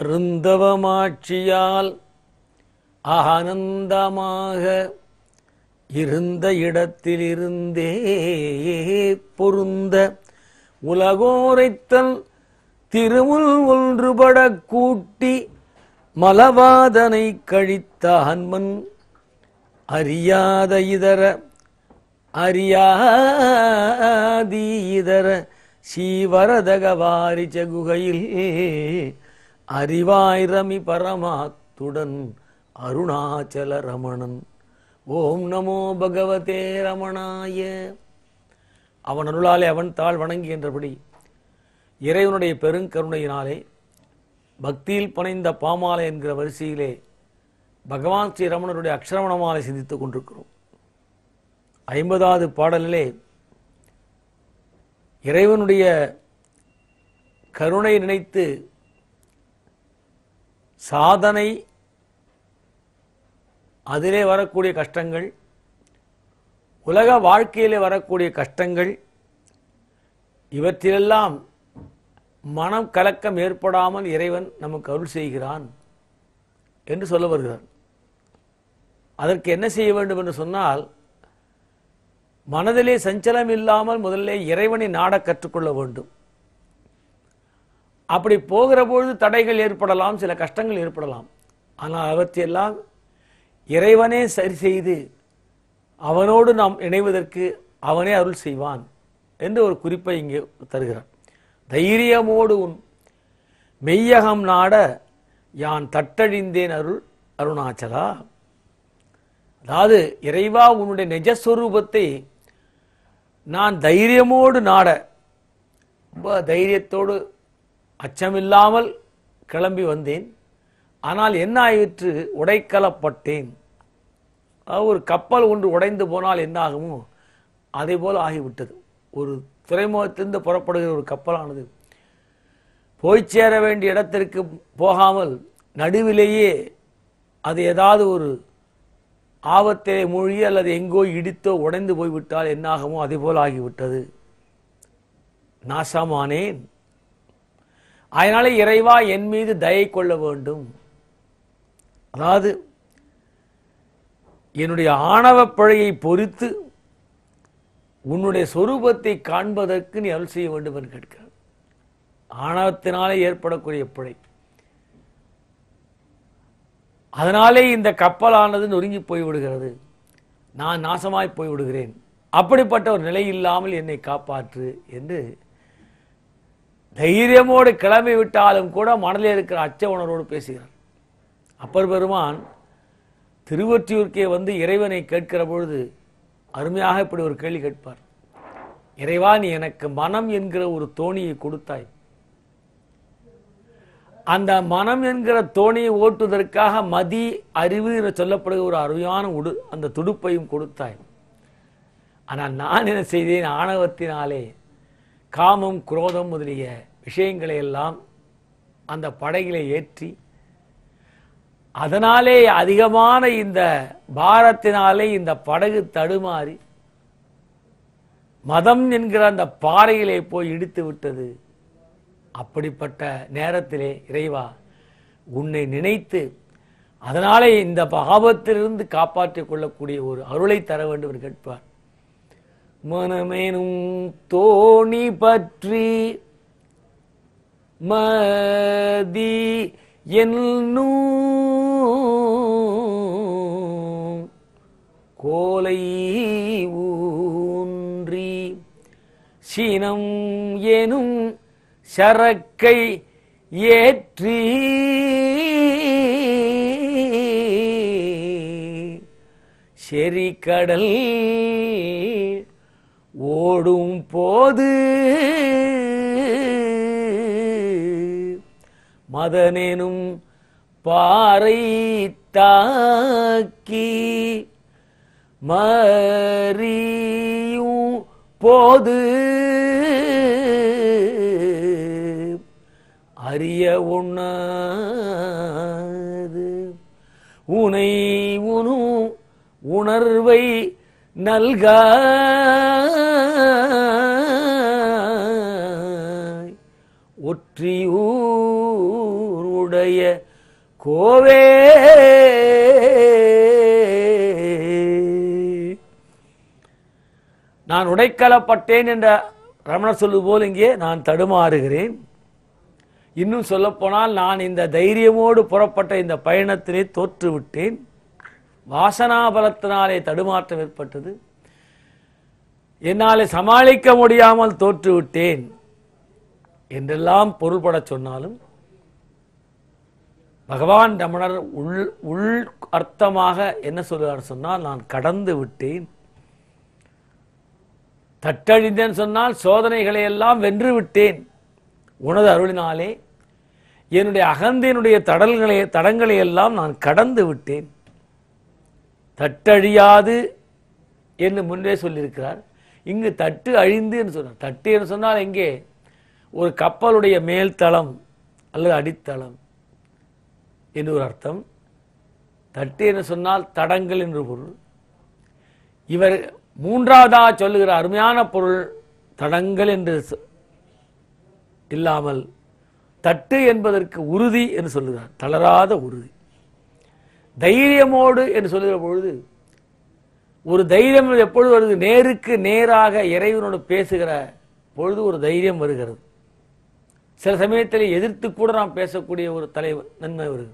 அருந்தவமாட்சியால் ஆனந்தமாக இருந்த இடத்திலிருந்தே பொருந்த உலகோரைத்தல் திருமுல் ஒன்றுபட கூட்டி மலவாதனை கழித்த அன்மன் அறியாத இதர அறியாதி இதர ஸ்ரீவரதகவாரி குகையில் அறிவாயிரமி பரமாத்துடன் அருணாச்சல ரமணன். ஓம் நமோ பகவதே ரமணாய. அவன் அருளாலே அவன் தாழ் வணங்குகின்றபடி இறைவனுடைய பெருங்கருணையினாலே பக்தியில் பனைந்த பாமாலை என்கிற வரிசையிலே பகவான் ஸ்ரீ ரமணருடைய அக்ஷரமணமாலை சிந்தித்துக் கொண்டிருக்கிறோம். ஐம்பதாவது பாடலிலே இறைவனுடைய கருணை நினைத்து சாதனை அதிலே வரக்கூடிய கஷ்டங்கள் உலக வாழ்க்கையிலே வரக்கூடிய கஷ்டங்கள் இவற்றிலெல்லாம் மனம் கலக்கம் ஏற்படாமல் இறைவன் நமக்கு அருள் செய்கிறான் என்று சொல்ல வருகிறார். அதற்கு என்ன செய்ய வேண்டும் என்று சொன்னால் மனதிலே சஞ்சலம் இல்லாமல் முதல்ல இறைவனை நாட கற்றுக்கொள்ள வேண்டும். அப்படி போகிற பொழுது தடைகள் ஏற்படலாம் சில கஷ்டங்கள் ஏற்படலாம். ஆனால் அவற்றையெல்லாம் இறைவனே சரி செய்து அவனோடு நாம் இணைவதற்கு அவனே அருள் செய்வான் என்று ஒரு குறிப்பை இங்கே தருகிறான் தைரியமோடு உன் மெய்யகம் நாட யான் தட்டழிந்தேன் அருள் அருணாச்சலா. அதாவது இறைவா உன்னுடைய நிஜஸ்வரூபத்தை நான் தைரியமோடு நாட ரொம்ப தைரியத்தோடு அச்சமில்லாமல் கிளம்பி வந்தேன். ஆனால் என்ன ஆயிற்று உடைக்கலப்பட்டேன் ஒரு கப்பல் ஒன்று உடைந்து போனால் என்ன ஆகுமோ அதே போல் ஆகிவிட்டது. ஒரு துறைமுகத்திலிருந்து புறப்படுகிற ஒரு கப்பலானது. போய் சேர வேண்டிய இடத்திற்கு போகாமல் நடுவிலேயே அது ஏதாவது ஒரு ஆபத்திலே மூழ்கி அல்லது எங்கோ இடித்தோ உடைந்து போய்விட்டால் என்னாகுமோ? அதே போல் ஆகிவிட்டது. நாசமானேன். அதனால இறைவா என் மீது தயை கொள்ள வேண்டும். அதாவது என்னுடைய ஆணவ பிழையை பொறித்து உன்னுடைய சொரூபத்தை காண்பதற்கு நீ அருள் செய்ய வேண்டும் என்று கேட்கிறார். ஆணவத்தினாலே ஏற்படக்கூடிய பிழை. அதனாலே இந்த கப்பலானது நொறுங்கி போய்விடுகிறது. நான் நாசமாய் போய்விடுகிறேன். அப்படிப்பட்ட ஒரு நிலை இல்லாமல் என்னை காப்பாற்று என்று தைரியமோடு கிளம்பி விட்டாலும் கூட மனதில் இருக்கிற அச்ச உணர்வோடு பேசுகிறார். அப்பர் பெருமான் திருவொற்றியூர்க்கே வந்து இறைவனை கேட்கிற பொழுது அருமையாக இப்படி ஒரு கேள்வி கேட்பார். இறைவா நீ எனக்கு மனம் என்கிற ஒரு தோணியை கொடுத்தாய். அந்த மனம் என்கிற தோணியை ஓட்டுவதற்காக மதி அறிவு என்று சொல்லப்படுகிற ஒரு அருமையான உடு அந்த துடுப்பையும் கொடுத்தாய். ஆனால் நான் என்ன செய்தேன்? ஆணவத்தினாலே காமம் குரோதம் முதலிய விஷயங்களை எல்லாம் அந்த படைகளை ஏற்றி அதனாலே அதிகமான இந்த பாரத்தினாலே இந்த படகு தடுமாறி மதம் என்கிற அந்த பாறையிலே போய் இடித்து விட்டது. அப்படிப்பட்ட நேரத்திலே இறைவா உன்னை நினைத்து அதனாலே இந்த ஆபத்திலிருந்து காப்பாற்றிக் கொள்ளக்கூடிய ஒரு அருளை தர வேண்டும் என்று கேட்பார். மனமேனும் தோணி பற்றி மதி என்னும் கோலை ஊன்றி சினம் எனும் சரக்கை ஏற்றி செறிகடல் ஓடும் போது மதனெனும் பாறை தாக்கி மறியும் போது அறிய உண்ணாது. உனை உணு உணர்வை நல்கா ஒற்றியூர் உடைய கோவே. நான் உடைக்கலப்பட்டேன் என்ற ரமணர் சொல்லு போல் இங்கே நான் தடுமாறுகிறேன். இன்னும் சொல்லப்போனால் நான் இந்த தைரியமோடு புறப்பட்ட இந்த பயணத்திலே தோற்றுவிட்டேன். வாசனாபலத்தினாலே தடுமாற்றம் ஏற்பட்டது. என்னாலே சமாளிக்க முடியாமல் தோற்றுவிட்டேன். என்றெல்லாம் பொருள்படச் சொன்னாலும் பகவான் ரமணர் உள் உள் அர்த்தமாக என்ன சொல்கிறார் சொன்னால் நான் கடந்து விட்டேன். தட்டழிந்தேன் சொன்னால் சோதனைகளை எல்லாம் வென்று விட்டேன். உனது அருளினாலே என்னுடைய அகந்தினுடைய தடல்களை தடங்களை எல்லாம் நான் கடந்து விட்டேன். தட்டழியாது என்று முன்னே சொல்லியிருக்கிறார். இங்கு தட்டு அழிந்து என்று சொன்னார். தட்டு என்று சொன்னால் எங்கே? ஒரு கப்பலுடைய மேல்தளம் அல்லது அடித்தளம் என்று ஒரு அர்த்தம். தட்டு என்று சொன்னால் தடங்கள் என்று பொருள். இவர் மூன்றாவதாக சொல்லுகிற அருமையான பொருள் தடங்கள் என்று சொ- இல்லாமல் தட்டு என்பதற்கு உறுதி என்று சொல்லுகிறார். தளராத உறுதி. தைரியமோடு என்று சொல்லுகிற பொழுது ஒரு தைரியம் எப்பொழுது வருது? நேருக்கு நேராக இறைவனோடு பேசுகிற பொழுது ஒரு தைரியம் வருகிறது. சில சமயத்தில் எதிர்த்து கூட நாம் பேசக்கூடிய ஒரு தலைவர் நன்மை வருது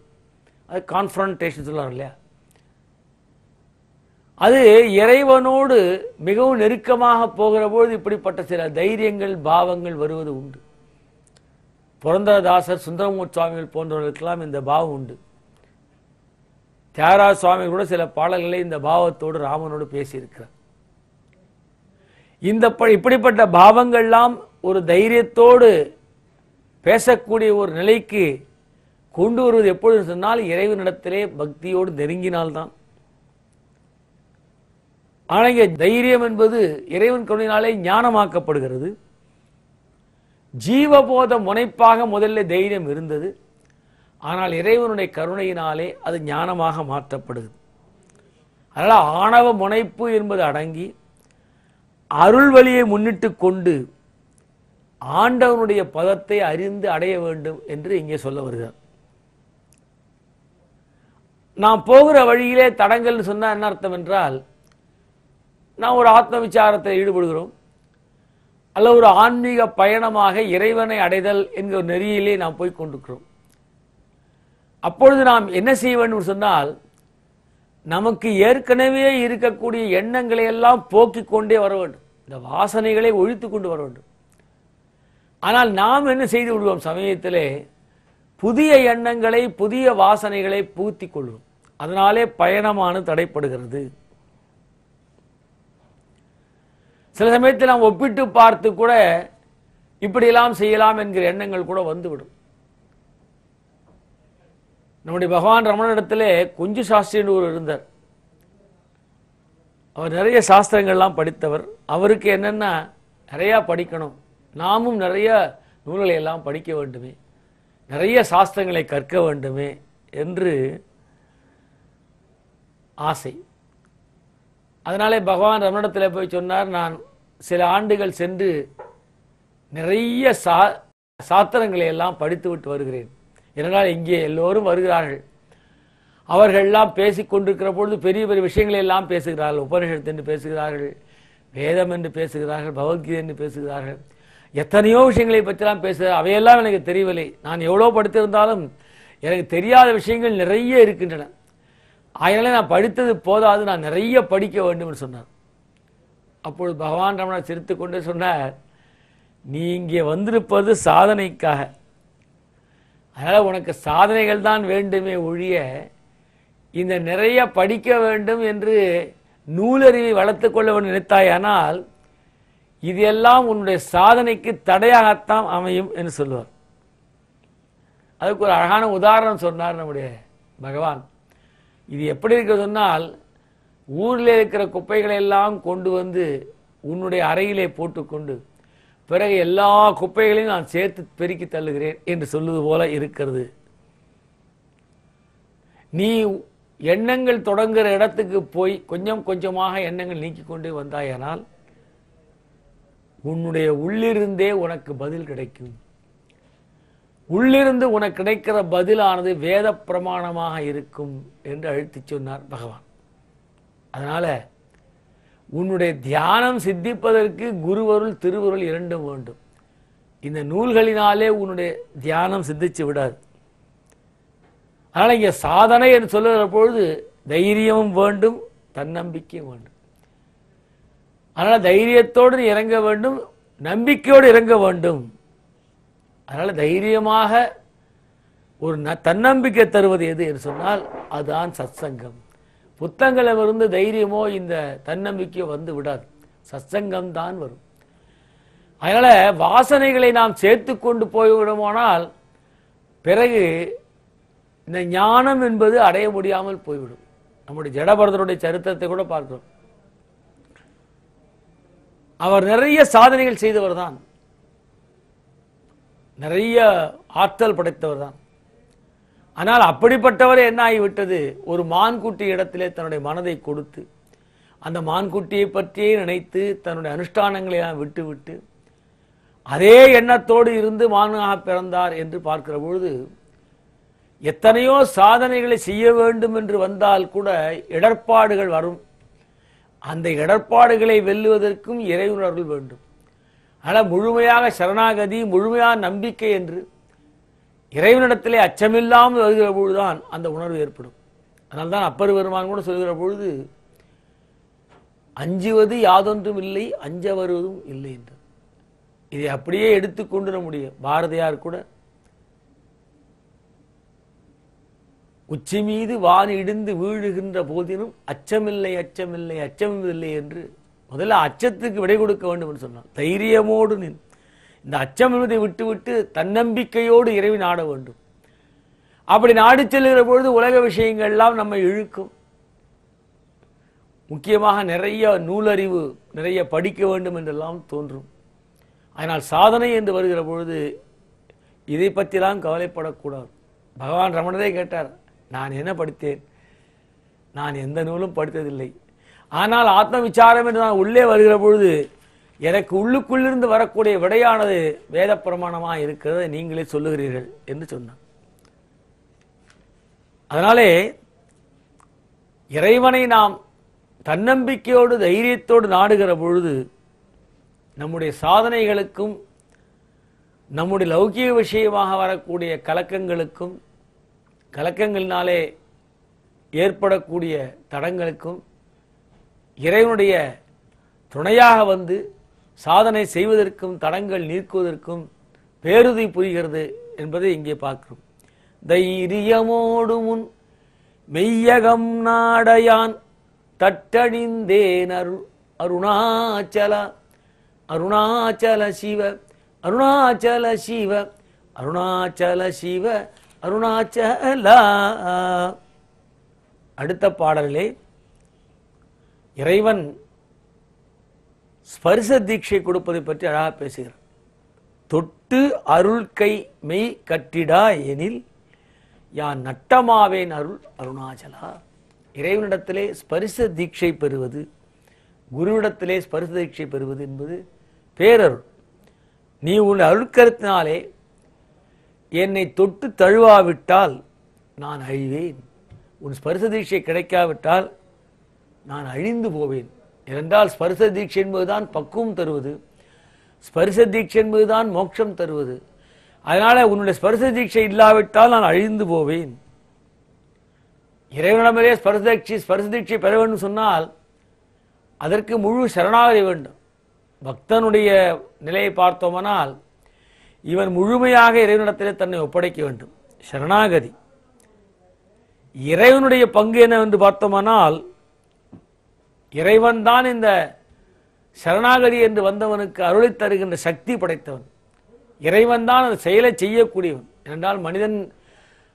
அது கான்ஃபரன்டேஷன் சொல்லுவாங்க இல்லையா? அது இறைவனோடு மிகவும் நெருக்கமாக போகிற பொழுது இப்படிப்பட்ட சில தைரியங்கள் பாவங்கள் வருவது உண்டு. புரந்தரதாசர் சுந்தரமூர் சுவாமிகள் போன்றவர்களுக்கெல்லாம் இந்த பாவம் உண்டு. தியாகராஜ சுவாமி கூட சில பாடல்களை இந்த பாவத்தோடு ராமனோடு பேசியிருக்கிறார். இந்த ப- இப்படிப்பட்ட பாவங்கள்லாம் ஒரு தைரியத்தோடு பேசக்கூடிய ஒரு நிலைக்கு கொண்டு வருவது எப்பொழுது சொன்னால் இறைவனிடத்திலே பக்தியோடு நெருங்கினால்தான். ஆனால் இங்கே தைரியம் என்பது இறைவன் கருணையினாலே ஞானமாக்கப்படுகிறது. ஜீவபோத முனைப்பாக முதல்ல தைரியம் இருந்தது. ஆனால் இறைவனுடைய கருணையினாலே அது ஞானமாக மாற்றப்படுது. அதனால் ஆணவ முனைப்பு என்பது அடங்கி அருள் வழியை முன்னிட்டு கொண்டு ஆண்டவனுடைய பதத்தை அறிந்து அடைய வேண்டும் என்று இங்கே சொல்ல வருகிறார். நாம் போகிற வழியிலே தடங்கள்னு சொன்னா என்ன அர்த்தம் என்றால் நாம் ஒரு ஆத்ம விசாரத்தில் ஈடுபடுகிறோம். அல்ல ஒரு ஆன்மீக பயணமாக இறைவனை அடைதல் என்கிற ஒரு நெறியிலே நாம் போய் கொண்டிருக்கிறோம். அப்பொழுது நாம் என்ன செய்ய வேண்டும் சொன்னால் நமக்கு ஏற்கனவே இருக்கக்கூடிய எண்ணங்களை எல்லாம் போக்கிக் கொண்டே வர வேண்டும். இந்த வாசனைகளை ஒழித்து கொண்டு வர வேண்டும். ஆனால் நாம் என்ன செய்து விடுவோம் சமயத்திலே? புதிய எண்ணங்களை புதிய வாசனைகளை பூத்தி கொள்வோம். அதனாலே பயணமானது தடைப்படுகிறது. சில சமயத்தில் நாம் ஒப்பிட்டு பார்த்து கூட இப்படியெல்லாம் செய்யலாம் என்கிற எண்ணங்கள் கூட வந்துவிடும். நம்முடைய பகவான் ரமணனிடத்திலே குஞ்சு சாஸ்திரின்னு ஒரு இருந்தார். அவர் நிறைய சாஸ்திரங்கள்லாம் படித்தவர். அவருக்கு என்னென்னா நிறையா படிக்கணும். நாமும் நிறைய நூல்களை எல்லாம் படிக்க வேண்டுமே நிறைய சாஸ்திரங்களை கற்க வேண்டுமே என்று ஆசை. அதனாலே பகவான் ரமணத்தில் போய் சொன்னார் நான் சில ஆண்டுகள் சென்று நிறைய சா சாத்திரங்களை எல்லாம் படித்துவிட்டு வருகிறேன். ஏனென்றால் இங்கே எல்லோரும் வருகிறார்கள். அவர்கள் எல்லாம் பொழுது பெரிய பெரிய விஷயங்களை எல்லாம் பேசுகிறார்கள். உபனிஷத்து என்று பேசுகிறார்கள் வேதம் என்று பேசுகிறார்கள் பகவத்கீதை என்று பேசுகிறார்கள். எத்தனையோ விஷயங்களை பற்றிலாம் பேசுகிறார் அவையெல்லாம் எனக்கு தெரியவில்லை. நான் எவ்வளோ படித்திருந்தாலும் எனக்கு தெரியாத விஷயங்கள் நிறைய இருக்கின்றன. அதனால நான் படித்தது போதாது நான் நிறைய படிக்க வேண்டும் என்று சொன்னார். அப்பொழுது பகவான் ரமணர் சிரித்து கொண்டு சொன்னார் நீ இங்கே வந்திருப்பது சாதனைக்காக. அதனால் உனக்கு சாதனைகள் தான் வேண்டுமே ஒழிய இந்த நிறைய படிக்க வேண்டும் என்று நூலறிவை வளர்த்துக் கொள்ள வேண்டும் நினைத்தாயானால் இது எல்லாம் உன்னுடைய சாதனைக்கு தடையாகத்தான் அமையும் என்று சொல்லுவார். அதுக்கு ஒரு அழகான உதாரணம் சொன்னார் நம்முடைய பகவான். இது எப்படி இருக்கிறது சொன்னால் ஊரில் இருக்கிற குப்பைகளை எல்லாம் கொண்டு வந்து உன்னுடைய அறையிலே போட்டுக்கொண்டு பிறகு எல்லா குப்பைகளையும் நான் சேர்த்து பெருக்கி தள்ளுகிறேன் என்று சொல்லுவது போல இருக்கிறது. நீ எண்ணங்கள் தொடங்குகிற இடத்துக்கு போய் கொஞ்சம் கொஞ்சமாக எண்ணங்கள் நீக்கிக் கொண்டே வந்தாயானால் உன்னுடைய உள்ளிருந்தே உனக்கு பதில் கிடைக்கும். உள்ளிருந்து உனக்கு கிடைக்கிற பதிலானது வேத பிரமாணமாக இருக்கும் என்று அழுத்தி சொன்னார் பகவான். அதனால உன்னுடைய தியானம் சித்திப்பதற்கு குருவருள் திருவருள் இரண்டும் வேண்டும். இந்த நூல்களினாலே உன்னுடைய தியானம் சித்திச்சு விடாது. அதனால் இங்கே சாதனை என்று சொல்லுகிற பொழுது தைரியமும் வேண்டும் தன்னம்பிக்கையும் வேண்டும். அதனால தைரியத்தோடு இறங்க வேண்டும் நம்பிக்கையோடு இறங்க வேண்டும். அதனால தைரியமாக ஒரு ந- தன்னம்பிக்கை தருவது எது என்று சொன்னால் அதுதான் சத்சங்கம். புத்தகங்களிலிருந்து தைரியமோ இந்த தன்னம்பிக்கையோ வந்து விடாது. சத்சங்கம் தான் வரும். அதனால வாசனைகளை நாம் சேர்த்து கொண்டு போய்விடுமானால் பிறகு இந்த ஞானம் என்பது அடைய முடியாமல் போய்விடும். நம்முடைய ஜடபரதனுடைய சரித்திரத்தை கூட பார்க்கிறோம். அவர் நிறைய சாதனைகள் செய்தவர் தான் நிறைய ஆற்றல் படைத்தவர் தான் ஆனால் அப்படிப்பட்டவரே என்ன ஆகிவிட்டது? ஒரு மான்குட்டி இடத்திலே தன்னுடைய மனதை கொடுத்து அந்த மான்குட்டியை பற்றியே நினைத்து தன்னுடைய அனுஷ்டானங்களை எல்லாம் விட்டுவிட்டு அதே எண்ணத்தோடு இருந்து மானாக பிறந்தார் என்று பார்க்கிற பொழுது எத்தனையோ சாதனைகளை செய்ய வேண்டும் என்று வந்தால் கூட இடர்பாடுகள் வரும். அந்த இடர்பாடுகளை வெல்லுவதற்கும் இறையுணர்வு வேண்டும். ஆனால் முழுமையாக சரணாகதி முழுமையான நம்பிக்கை என்று இறைவனிடத்திலே அச்சமில்லாமல் வருகிற பொழுதுதான் அந்த உணர்வு ஏற்படும். அதனால் தான் அப்பர் பெருமான் கூட சொல்கிற பொழுது அஞ்சுவது யாதொன்றும் இல்லை அஞ்ச வருவதும் இல்லை என்று. இதை அப்படியே எடுத்துக்கொண்டு நம்முடைய பாரதியார் கூட உச்சி மீது வான் இடிந்து வீழுகின்ற போதினும் அச்சமில்லை அச்சமில்லை அச்சமில்லை என்று முதல்ல அச்சத்துக்கு விடை கொடுக்க வேண்டும் என்று சொன்னான். தைரியமோடு நின். இந்த அச்சம் என்பதை விட்டுவிட்டு தன்னம்பிக்கையோடு இறைவி நாட வேண்டும். அப்படி நாடி செல்கிற பொழுது உலக விஷயங்கள் எல்லாம் நம்மை இழுக்கும். முக்கியமாக நிறைய நூலறிவு நிறைய படிக்க வேண்டும் என்றெல்லாம் தோன்றும். அதனால் சாதனை என்று வருகிற பொழுது இதை பற்றிலாம் கவலைப்படக்கூடாது. பகவான் ரமணரே கேட்டார் நான் என்ன படித்தேன்? நான் எந்த நூலும் படித்ததில்லை. ஆனால் ஆத்ம விசாரம் என்று நான் உள்ளே வருகிற பொழுது எனக்கு உள்ளுக்குள்ளிருந்து வரக்கூடிய விடையானது வேத பிரமாணமாக இருக்கிறத நீங்களே சொல்லுகிறீர்கள் என்று சொன்னான். அதனாலே இறைவனை நாம் தன்னம்பிக்கையோடு தைரியத்தோடு நாடுகிற பொழுது நம்முடைய சாதனைகளுக்கும் நம்முடைய லௌகிக விஷயமாக வரக்கூடிய கலக்கங்களுக்கும் கலக்கங்களினாலே ஏற்படக்கூடிய தடங்களுக்கும் இறைவனுடைய துணையாக வந்து சாதனை செய்வதற்கும் தடங்கள் நீக்குவதற்கும் பேருதி புரிகிறது என்பதை இங்கே பார்க்கிறோம். தைரியமோடு முன் மெய்யகம் நாடையான் தட்டணிந்தேன் அருள் அருணாச்சல அருணாச்சல சிவ அருணாச்சல சிவ அருணாச்சல சிவ அருணாச்சலா. அடுத்த பாடலிலே இறைவன் ஸ்பர்ச தீட்சை கொடுப்பதை பற்றி அழகாக பேசுகிறார். தொட்டு அருள் கை மெய் கட்டிடா எனில் யான் நட்டமாவேன் அருள் அருணாச்சலா. இறைவனிடத்திலே ஸ்பரிச தீட்சை பெறுவது குருவிடத்திலே ஸ்பரிச தீட்சை பெறுவது என்பது பேரருள். நீ உன் அருட்கருத்தினாலே என்னை தொட்டு தழுவாவிட்டால் நான் அழிவேன். உன் ஸ்பரிச தீட்சை கிடைக்காவிட்டால் நான் அழிந்து போவேன். இரண்டால் ஸ்பரிச தீட்சை என்பதுதான் பக்குவம் தருவது. ஸ்பரிச தீட்சை என்பதுதான் மோட்சம் தருவது. அதனால் உன்னுடைய ஸ்பரிச தீட்சை இல்லாவிட்டால் நான் அழிந்து போவேன். இறைவனிடமே ஸ்பர்ச தீட்சை ஸ்பரிச தீட்சை பெற வேண்டும் சொன்னால் அதற்கு முழு சரணாகதி வேண்டும். பக்தனுடைய நிலையை பார்த்தோமானால் இவன் முழுமையாக இறைவனிடத்திலே தன்னை ஒப்படைக்க வேண்டும். சரணாகதி. இறைவனுடைய பங்கு என்னவென்று பார்த்தோமானால் இறைவன் தான் இந்த சரணாகதி என்று வந்தவனுக்கு அருளை தருகின்ற சக்தி படைத்தவன். இறைவன் தான் அந்த செயலை செய்யக்கூடியவன். என்றால் மனிதன்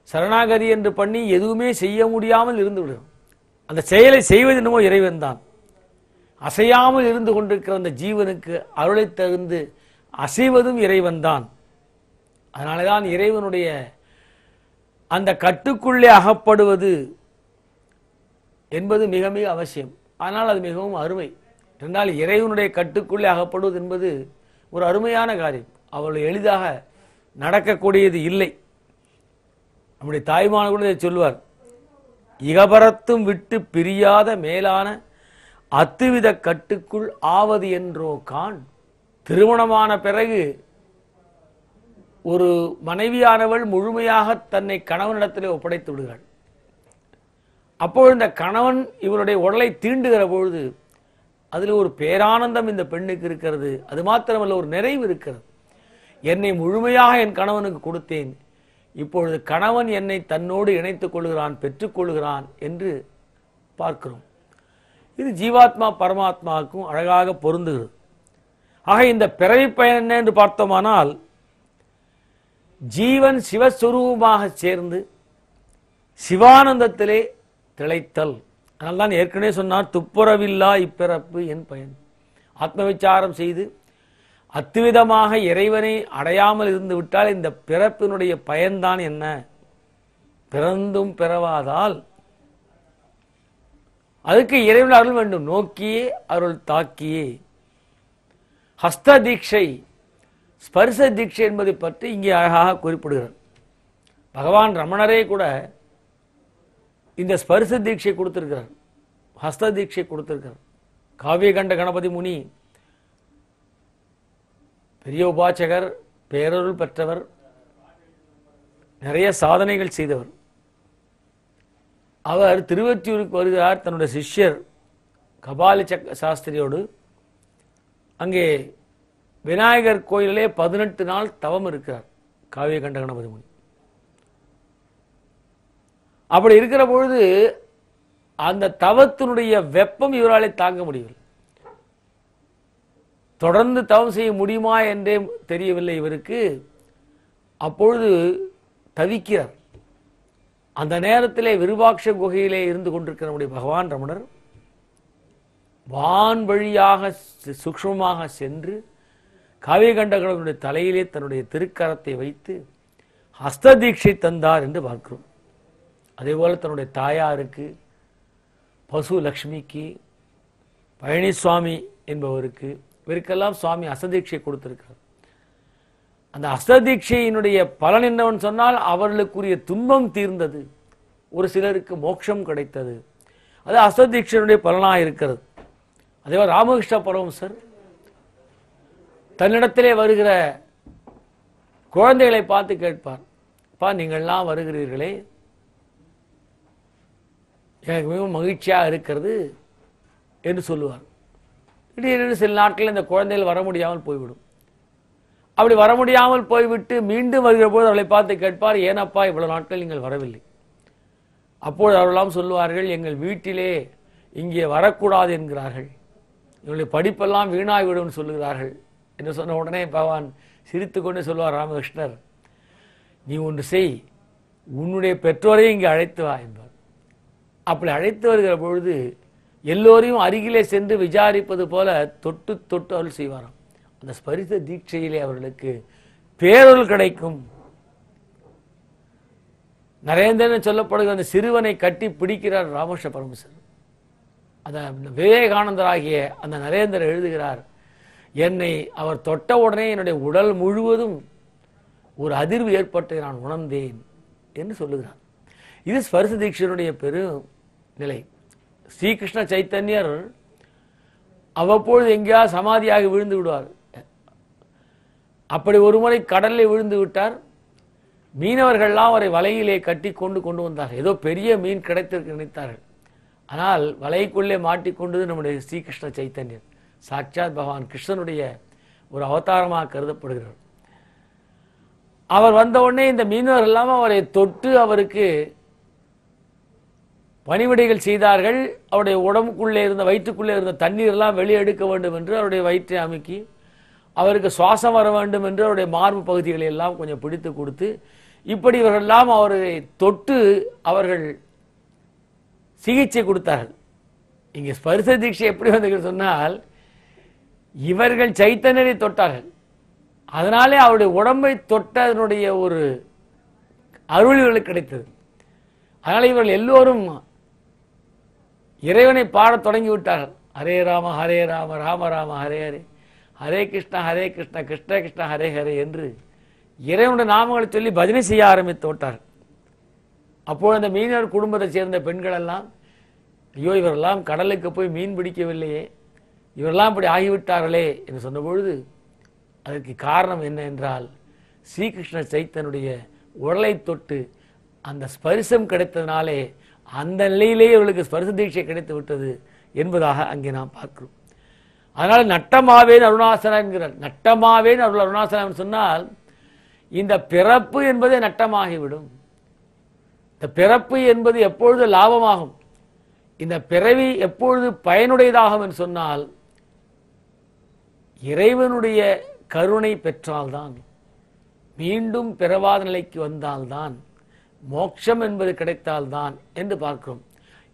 சரணாகதி என்று பண்ணி எதுவுமே செய்ய முடியாமல் இருந்து விடும் அந்த செயலை செய்வது என்னமோ இறைவன் தான் அசையாமல் இருந்து கொண்டிருக்கிற அந்த ஜீவனுக்கு அருளை தகுந்து அசைவதும் இறைவன் தான் அதனால தான் இறைவனுடைய அந்த கட்டுக்குள்ளே அகப்படுவது என்பது மிக மிக அவசியம். ஆனால் அது மிகவும் அருமை. என்றால் இறைவனுடைய கட்டுக்குள்ளே அகப்படுவது என்பது ஒரு அருமையான காரியம். அவள் எளிதாக நடக்கக்கூடியது இல்லை. நம்முடைய தாய்மான கூட இதை சொல்வார் இகபரத்தும் விட்டு பிரியாத மேலான அத்துவித கட்டுக்குள் ஆவது என்றோ கான் திருமணமான பிறகு ஒரு மனைவியானவள் முழுமையாக தன்னை கணவனிடத்திலே ஒப்படைத்து விடுகிறாள். அப்பொழுது இந்த கணவன் இவருடைய உடலை தீண்டுகிற பொழுது அதில் ஒரு பேரானந்தம் இந்த பெண்ணுக்கு இருக்கிறது. அது மாத்திரமல்ல ஒரு நிறைவு இருக்கிறது. என்னை முழுமையாக என் கணவனுக்கு கொடுத்தேன். இப்பொழுது கணவன் என்னை தன்னோடு இணைத்துக் கொள்கிறான் பெற்றுக்கொள்கிறான் என்று பார்க்கிறோம். இது ஜீவாத்மா பரமாத்மாவுக்கும் அழகாக பொருந்துகிறது. ஆக இந்த பிறவி பயன் என்ன என்று பார்த்தோமானால் ஜீவன் சிவஸ்வரூபமாக சேர்ந்து சிவானந்தத்திலே திளைத்தல். அதனால்தான் ஏற்கனவே சொன்னார் துப்புரவில்லா இப்பிறப்பு என் பயன். ஆத்மவிச்சாரம் செய்து அத்துவிதமாக இறைவனை அடையாமல் இருந்து விட்டால் இந்த பிறப்பினுடைய பயன்தான் என்ன? பிறந்தும் பிறவாதால். அதுக்கு இறைவன் அருள் வேண்டும். நோக்கியே அருள் தாக்கியே. ஹஸ்த தீட்சை ஸ்பர்ச தீட்சை என்பதை பற்றி இங்கே அழகாக குறிப்பிடுகிறார். பகவான் ரமணரே கூட இந்த ஸ்பர்ச தீட்சை கொடுத்திருக்கிறார். ஹஸ்த தீட்சை கொடுத்திருக்கிறார். காவியகண்ட கணபதி முனி பெரிய உபாச்சகர் பேரருள் பெற்றவர் நிறைய சாதனைகள் செய்தவர். அவர் திருவொற்றியூருக்கு வருகிறார் தன்னுடைய சிஷ்யர் கபாலி சக்க சாஸ்திரியோடு. அங்கே விநாயகர் கோயிலிலே பதினெட்டு நாள் தவம் இருக்கிறார். காவியகண்ட கணபதி முனி. அப்படி இருக்கிற பொழுது அந்த தவத்தினுடைய வெப்பம் இவராலே தாங்க முடியவில்லை. தொடர்ந்து தவம் செய்ய முடியுமா என்றே தெரியவில்லை இவருக்கு. அப்பொழுது தவிக்கிறார். அந்த நேரத்திலே விருபாட்ச குகையிலே இருந்து கொண்டிருக்கிற நம்முடைய பகவான் ரமணர் வான் வழியாக சுக்ஷமாக சென்று காவியகண்டகளுடைய தலையிலே தன்னுடைய திருக்கரத்தை வைத்து ஹஸ்த தீட்சை தந்தார் என்று பார்க்கிறோம். அதேபோல தன்னுடைய தாயாருக்கு பசு லக்ஷ்மிக்கு பழனிசுவாமி என்பவருக்கு இவருக்கெல்லாம் சுவாமி அசதீட்சை கொடுத்திருக்கிறார். அந்த அசதீட்சையினுடைய பலன் என்னவன் சொன்னால் அவர்களுக்குரிய துன்பம் தீர்ந்தது. ஒரு சிலருக்கு மோட்சம் கிடைத்தது. அது அசதீட்சையினுடைய பலனாக இருக்கிறது அதே ராமகிருஷ்ண பரமசர் தன்னிடத்திலே வருகிற குழந்தைகளை பார்த்து கேட்பார். அப்பா நீங்கள்லாம் வருகிறீர்களே. எனக்கு மிகவும் மகிழ்ச்சியாக இருக்கிறது என்று சொல்லுவார். திடீரென்று சில நாட்களில் இந்த குழந்தைகள் வர முடியாமல் போய்விடும். அப்படி வர முடியாமல் போய்விட்டு மீண்டும் வருகிற போது அவளை பார்த்து கேட்பார் ஏனப்பா இவ்வளவு நாட்கள் நீங்கள் வரவில்லை. அப்போது அவர்களாம் சொல்லுவார்கள் எங்கள் வீட்டிலே இங்கே வரக்கூடாது என்கிறார்கள். இவளுடைய படிப்பெல்லாம் வீணாகிவிடும் சொல்லுகிறார்கள். என்று சொன்ன உடனே பகவான் சிரித்து கொண்டு சொல்வார் ராமகிருஷ்ணர் நீ ஒன்று செய் உன்னுடைய பெற்றோரையும் இங்கே அழைத்து வா என்பார். அப்படி அழைத்து வருகிற பொழுது எல்லோரையும் அருகிலே சென்று விசாரிப்பது போல தொட்டு தொட்டு அருள் செய்வாராம். அந்த ஸ்பரிச தீட்சையிலே அவர்களுக்கு பேரொருள் கிடைக்கும். நரேந்திரன் சொல்லப்படுகிற அந்த சிறுவனை கட்டி பிடிக்கிறார் ராமகிருஷ்ண பரமசர் அந்த விவேகானந்தராகிய அந்த நரேந்திரன் எழுதுகிறார் என்னை அவர் தொட்ட உடனே என்னுடைய உடல் முழுவதும் ஒரு அதிர்வு ஏற்பட்டு நான் உணர்ந்தேன் என்று சொல்லுகிறார். இது ஸ்பர்ச தீட்சனுடைய பெரும் நிலை. ஸ்ரீகிருஷ்ண சைத்தன்யர் அவ்வப்பொழுது எங்கேயாவது சமாதியாகி விழுந்து விடுவார். அப்படி ஒரு முறை கடலில் விழுந்து விட்டார். மீனவர்கள்லாம் அவரை வலையிலே கட்டி கொண்டு கொண்டு வந்தார்கள். ஏதோ பெரிய மீன் கிடைத்திருக்கு நினைத்தார்கள். ஆனால் வலைக்குள்ளே மாட்டிக்கொண்டது நம்முடைய ஸ்ரீகிருஷ்ண சைத்தன்யர். சாட்சாத் பகவான் கிருஷ்ணனுடைய ஒரு அவதாரமாக கருதப்படுகிறார். அவர் வந்த உடனே இந்த மீனவர் எல்லாம் அவரை தொட்டு அவருக்கு பணிவிடைகள் செய்தார்கள். அவருடைய உடம்புக்குள்ளே இருந்த வயிற்றுக்குள்ளே இருந்த தண்ணீர் எல்லாம் வெளியே எடுக்க வேண்டும் என்று அவருடைய வயிற்றை அமுக்கி அவருக்கு சுவாசம் வர வேண்டும் என்று அவருடைய மார்பு பகுதிகளை எல்லாம் கொஞ்சம் பிடித்து கொடுத்து இப்படி இவர்களெல்லாம் அவரை தொட்டு அவர்கள் சிகிச்சை கொடுத்தார்கள். இங்கே ஸ்பரிச தீட்சை எப்படி வந்தது சொன்னால் இவர்கள் சைத்தன்யரை தொட்டார்கள். அதனாலே அவருடைய உடம்பை தொட்டதனுடைய ஒரு அருள் இவர்களுக்கு கிடைத்தது. அதனால் இவர்கள் எல்லோரும் இறைவனை பாடத் தொடங்கி விட்டார்கள் ஹரே ராம ஹரே ராம ராம ராம ஹரே ஹரே. ஹரே கிருஷ்ண ஹரே கிருஷ்ண கிருஷ்ண கிருஷ்ணா ஹரே ஹரே என்று இறைவனுடைய நாமங்களை சொல்லி பஜனை செய்ய ஆரம்பித்து விட்டார் அப்போது அந்த மீனவர் குடும்பத்தை சேர்ந்த பெண்கள் எல்லாம் ஐயோ இவரெல்லாம் கடலுக்கு போய் மீன் பிடிக்கவில்லையே. இவரெல்லாம் இப்படி ஆகிவிட்டார்களே என்று சொன்னபொழுது அதற்கு காரணம் என்ன என்றால் ஸ்ரீகிருஷ்ண சைத்தனுடைய உடலை தொட்டு அந்த ஸ்பரிசம் கிடைத்ததினாலே அந்த நிலையிலேயே இவர்களுக்கு ஸ்பரிச தீட்சை கிடைத்து விட்டது என்பதாக அங்கே நாம் பார்க்கிறோம். அதனால் நட்டமாவேன் அருணாசனம் என்கிறார். நட்டமாவேன் அருள் அருணாசனம் சொன்னால் இந்த பிறப்பு என்பதே நட்டமாகிவிடும். இந்த பிறப்பு என்பது எப்பொழுது லாபமாகும்? இந்த பிறவி எப்பொழுது பயனுடையதாகும் என்று சொன்னால் இறைவனுடைய கருணை பெற்றால்தான் மீண்டும் பிறவாத நிலைக்கு வந்தால்தான் மோட்சம் என்பது கிடைத்தால்தான் என்று பார்க்கிறோம்.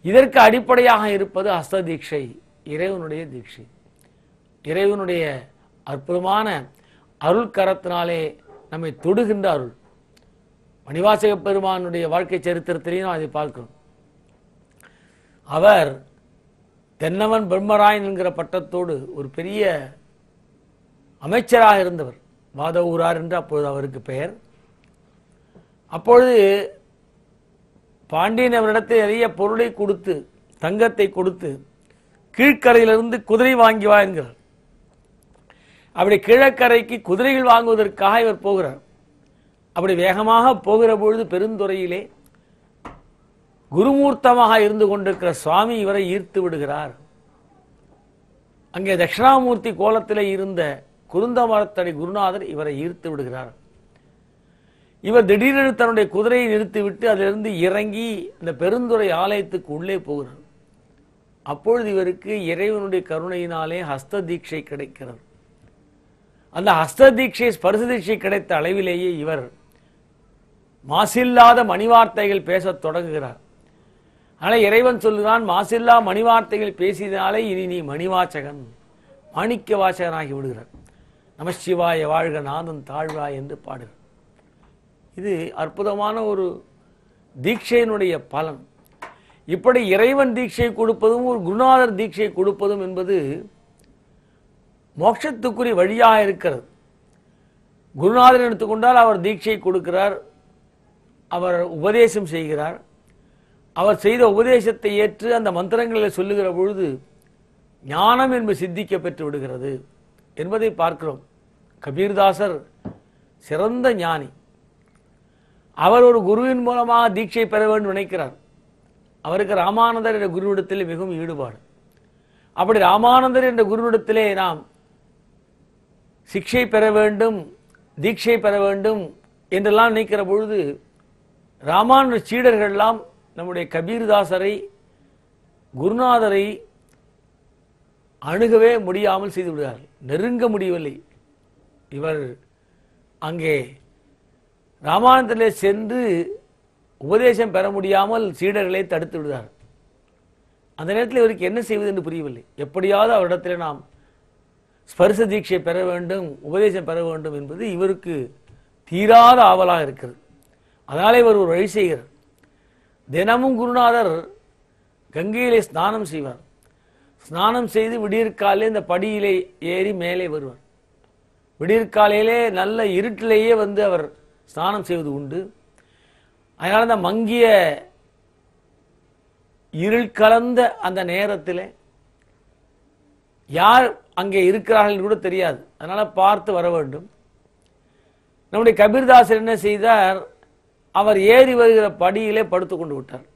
இதற்கு அடிப்படையாக இருப்பது ஹஸ்த தீட்சை இறைவனுடைய தீட்சை. இறைவனுடைய அற்புதமான அருள் கரத்தினாலே நம்மை தொடுகின்ற அருள். மணிவாசக பெருமானுடைய வாழ்க்கை சரித்திரத்திலையும் நாம் அதை பார்க்கிறோம். அவர் தென்னவன் பிரம்மராயன் என்கிற பட்டத்தோடு ஒரு பெரிய அமைச்சராக இருந்தவர். வாதவூரார் என்று அப்பொழுது அவருக்கு பெயர். அப்பொழுது பாண்டியன் அவரிடத்தில் நிறைய பொருளை கொடுத்து தங்கத்தை கொடுத்து கீழ்க்கரையிலிருந்து குதிரை வாங்கி வா என்கிறார். அப்படி கிழக்கரைக்கு குதிரைகள் வாங்குவதற்காக இவர் போகிறார். அப்படி வேகமாக போகிற பொழுது பெருந்துறையிலே குருமூர்த்தமாக இருந்து கொண்டிருக்கிற சுவாமி இவரை ஈர்த்து விடுகிறார். அங்கே தட்சிணாமூர்த்தி கோலத்திலே இருந்த குருந்தமரத்தடி குருநாதர் இவரை ஈர்த்து விடுகிறார். இவர் திடீரென தன்னுடைய குதிரையை நிறுத்திவிட்டு அதிலிருந்து இறங்கி இந்த பெருந்துறை ஆலயத்துக்கு உள்ளே போகிறார். அப்பொழுது இவருக்கு இறைவனுடைய கருணையினாலே ஹஸ்த தீட்சை கிடைக்கிறது. அந்த ஹஸ்த தீட்சை ஸ்பர்ச தீட்சை கிடைத்த அளவிலேயே இவர் மாசில்லாத மணிவார்த்தைகள் பேசத் தொடங்குகிறார். ஆனால் இறைவன் சொல்லுகிறான் மாசில்லா மணிவார்த்தைகள் பேசியதினாலே இனி நீ மணிவாச்சகன் மாணிக்க வாசகனாகி விடுகிறார் நமசிவாய வாழ்க நாதன் தாழ்வாய் என்று பாடுகிறார் இது அற்புதமான ஒரு தீட்சையினுடைய பலன். இப்படி இறைவன் தீட்சை கொடுப்பதும் ஒரு குருநாதர் தீட்சை கொடுப்பதும் என்பது மோட்சத்துக்குரிய வழியாக இருக்கிறது. குருநாதர் எடுத்துக்கொண்டால் அவர் தீட்சை கொடுக்கிறார் அவர் உபதேசம் செய்கிறார். அவர் செய்த உபதேசத்தை ஏற்று அந்த மந்திரங்களை சொல்லுகிற பொழுது ஞானம் என்பது சித்திக்க பெற்று விடுகிறது என்பதை பார்க்கிறோம். கபீர்தாசர் சிறந்த ஞானி. அவர் ஒரு குருவின் மூலமாக தீட்சை பெற வேண்டும் நினைக்கிறார். அவருக்கு ராமானந்தர் என்ற குருவிடத்தில் மிகவும் ஈடுபாடு. அப்படி ராமானந்தர் என்ற குருவிடத்திலே நாம் சிக்ஷை பெற வேண்டும் தீட்சை பெற வேண்டும் என்றெல்லாம் நினைக்கிற பொழுது ராமானுஜ சீடர்கள்லாம் நம்முடைய கபீர்தாசரை குருநாதரை அணுகவே முடியாமல் செய்து விடுகிறார்கள். நெருங்க முடியவில்லை. இவர் அங்கே ராமானந்தத்திலே சென்று உபதேசம் பெற முடியாமல் சீடர்களை தடுத்து விடுகிறார். அந்த நேரத்தில் இவருக்கு என்ன செய்வது என்று புரியவில்லை. எப்படியாவது அவரிடத்தில் நாம் ஸ்பர்ச தீட்சை பெற வேண்டும் உபதேசம் பெற வேண்டும் என்பது இவருக்கு தீராத ஆவலாக இருக்கிறது. அதனால் இவர் ஒரு வழி செய்கிறார். தினமும் குருநாதர் கங்கையிலே ஸ்நானம் செய்வார். ஸ்நானம் செய்து விடியற்காலே இந்த படியிலே ஏறி மேலே வருவார். விடியற்காலையிலே நல்ல இருட்டிலேயே வந்து அவர் ஸ்நானம் செய்வது உண்டு. அதனால அந்த மங்கிய இருள் கலந்த அந்த நேரத்தில் யார் அங்கே இருக்கிறார்கள் என்று கூட தெரியாது. அதனால பார்த்து வர வேண்டும். நம்முடைய கபீர்தாசர் என்ன செய்தார்? அவர் ஏறி வருகிற படியிலே படுத்து கொண்டு விட்டார்.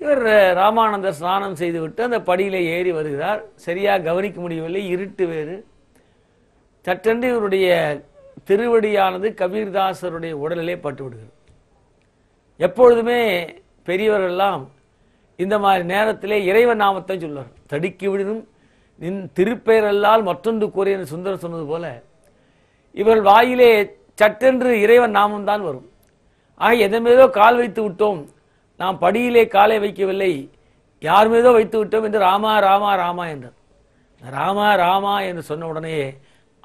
இவர் ராமானந்தர் ஸ்நானம் செய்துவிட்டு அந்த படியிலே ஏறி வருகிறார். சரியாக கவனிக்க முடியவில்லை. இருட்டு வேறு. சட்டென்று இவருடைய திருவடியானது கபீர்தாசருடைய உடலிலே பட்டுவிடுகிறது. எப்பொழுதுமே பெரியவரெல்லாம் இந்த மாதிரி நேரத்திலே இறைவன் நாமத்தை சொல்வார். தடுக்கி விடுதும் நின் திருப்பெயரல்லால் மற்றொன்று கூறிய சுந்தரம் சொன்னது போல இவர் வாயிலே சட்டென்று இறைவன் நாமம் தான் வரும். ஆக எதன் மீதோ கால் வைத்து விட்டோம் நாம் படியிலே காலை வைக்கவில்லை யார் மீதோ வைத்து விட்டோம் என்று ராமா ராமா ராமா என்றார். ராமா ராமா என்று சொன்ன உடனே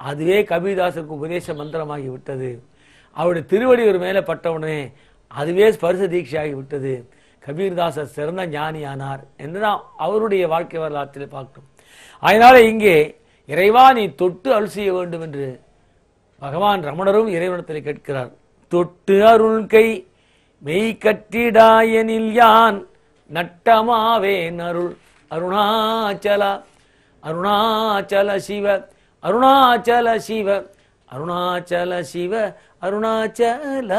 அதுவே கபீர்தாசருக்கு உபதேச மந்திரமாகி விட்டது. அவருடைய திருவடிவர் மேலே பட்ட உடனே அதுவே ஸ்பர்ச தீட்சையாகி விட்டது. கபீர்தாசர் சிறந்த ஞானியானார் என்று நாம் அவருடைய வாழ்க்கை வரலாற்றில் பார்க்கிறோம். அதனால இங்கே இறைவா நீ தொட்டு அருள் செய்ய வேண்டும் என்று பகவான் ரமணரும் இறைவனத்தில் கேட்கிறார். தொட்டு அருள் கை மெய் கட்டிடாயனில் யான் நட்டமாவேன் அருள். அருணாச்சலா அருணாச்சல சிவ அருணாச்சல சிவ அருணாச்சல சிவ அருணாச்சல.